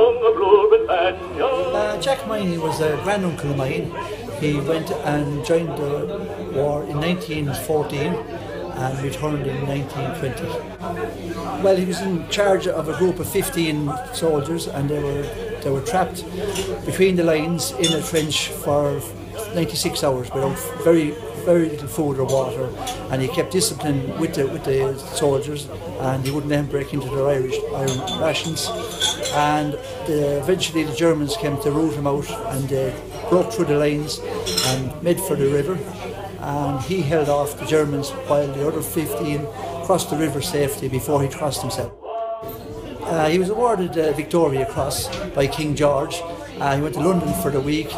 Uh, Jack Moyney was a granduncle of mine. He went and joined the war in 1914 and returned in 1920. Well, he was in charge of a group of 15 soldiers, and they were they were trapped between the lines in a trench for 96 hours without very very little food or water, and he kept discipline with the with the soldiers, and he wouldn't let them break into their Irish iron rations. And eventually, the Germans came to root him out, and they broke through the lines and made for the river. And he held off the Germans while the other 15 crossed the river safely before he crossed himself. Uh, he was awarded the Victoria Cross by King George. Uh, he went to London for the week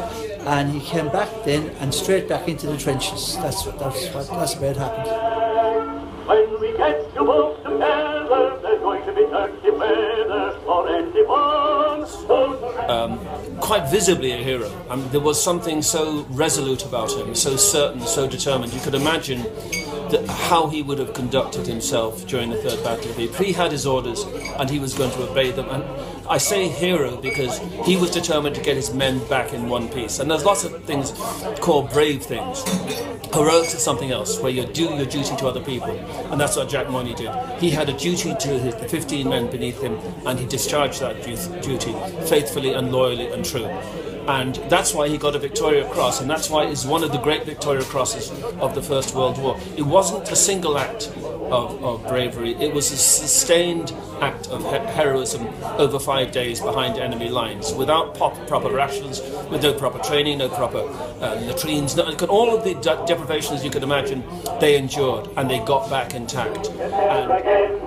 and he came back then and straight back into the trenches. That's that's what that's what happened. Um, quite visibly a hero. I mean, there was something so resolute about him, so certain, so determined. You could imagine that how he would have conducted himself during the Third Battle of Ypres. He had his orders and he was going to obey them. And I say hero because he was determined to get his men back in one piece. And there's lots of things called brave things. Heroics is something else, where you do your duty to other people. And that's what Jack Moyney did. He had a duty to his, the 15 men beneath him, and he discharged that duty faithfully and loyally and true and that's why he got a Victoria Cross, and that's why it's one of the great Victoria Crosses of the First World War. It wasn't a single act of, of bravery, it was a sustained act of he- heroism over five days behind enemy lines, without pop- proper rations, with no proper training, no proper uh, latrines, no, all of the de- deprivations you could imagine, they endured, and they got back intact. And